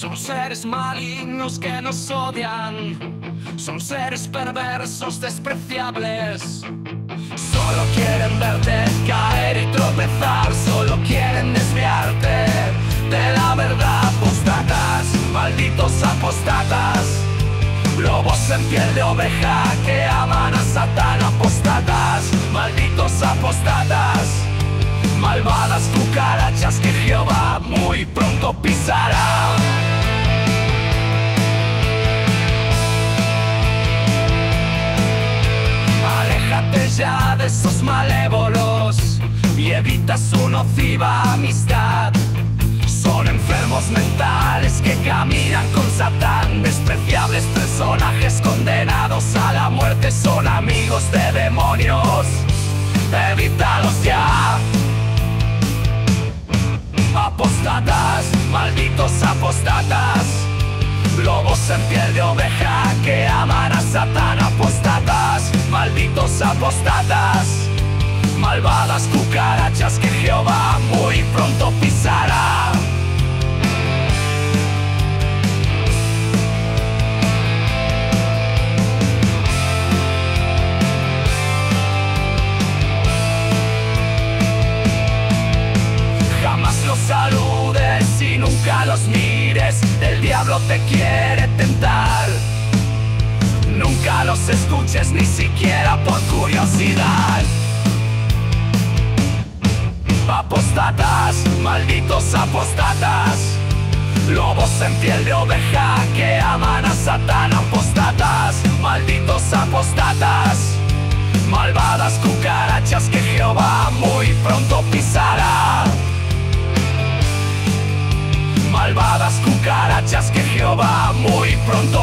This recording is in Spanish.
Son seres malignos que nos odian. Son seres perversos, despreciables. Solo quieren verte caer y tropezar. Solo quieren desviarte de la verdad. Apostatas, malditos apostatas. Lobos en piel de oveja que aman a Satán. Apostatas, malditos apostatas. Malvadas cucarachas que Jehová muy pronto pisará. Esos malévolos y evita su nociva amistad. Son enfermos mentales que caminan con Satán, despreciables personajes condenados a la muerte, son amigos de demonios. Evítalos ya. Apostatas, malditos apostatas. Lobos en piel de oveja que aman a Satán. Malditos apostatas. Malvadas cucarachas que Jehová muy pronto pisará. Jamás los saludes y nunca los mires. El diablo te quiere curiosidad. Apostatas, malditos apostatas. Lobos en piel de oveja que aman a Satán. Apostatas, malditos apostatas. Malvadas cucarachas que Jehová muy pronto pisará. Malvadas cucarachas que Jehová muy pronto